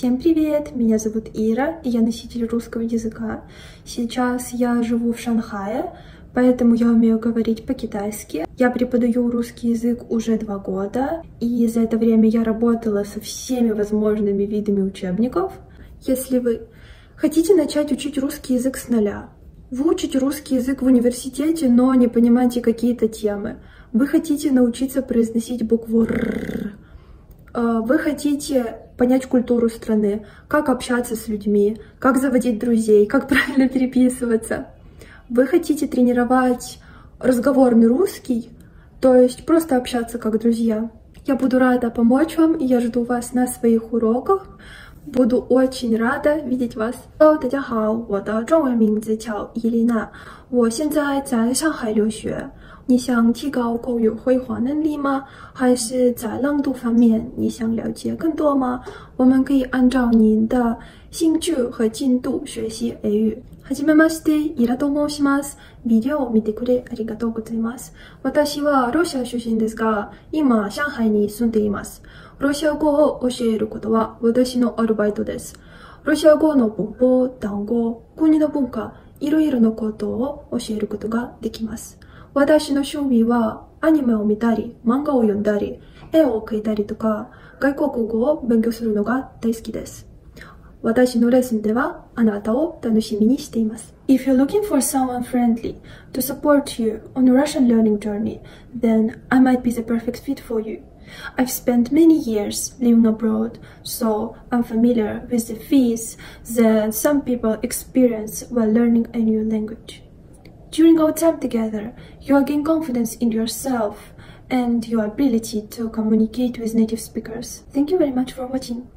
Всем привет! Меня зовут Ира, и я носитель русского языка. Сейчас я живу в Шанхае, поэтому я умею говорить по-китайски. Я преподаю русский язык уже два года, и за это время я работала со всеми возможными видами учебников. Если вы хотите начать учить русский язык с нуля, вы учите русский язык в университете, но не понимаете какие-то темы. Вы хотите научиться произносить букву «р», вы хотите понять культуру страны, как общаться с людьми, как заводить друзей, как правильно переписываться. Вы хотите тренировать разговорный русский, то есть просто общаться как друзья. Я буду рада помочь вам, и я жду вас на своих уроках. Буду очень рада видеть вас. Hello，大家好，我的中文名字叫伊丽娜，我现在在上海留学。你想提高口语绘画能力吗？还是在朗读方面你想了解更多吗？我们可以按照您的兴趣和进度学习英语。 はじめまして、イラと申します。ビデオを見てくれありがとうございます。私はロシア出身ですが、今、上海に住んでいます。ロシア語を教えることは私のアルバイトです。ロシア語の文法、単語、国の文化、いろいろなことを教えることができます。私の趣味はアニメを見たり、漫画を読んだり、絵を描いたりとか、外国語を勉強するのが大好きです。私のレッスンではあなたを楽しみにしています。If you're looking for someone friendly to support you on a Russian learning journey, then I might be the perfect fit for you. I've spent many years living abroad, so I'm familiar with the fears that some people experience while learning a new language. During our time together, you will gain confidence in yourself and your ability to communicate with native speakers. Thank you very much for watching.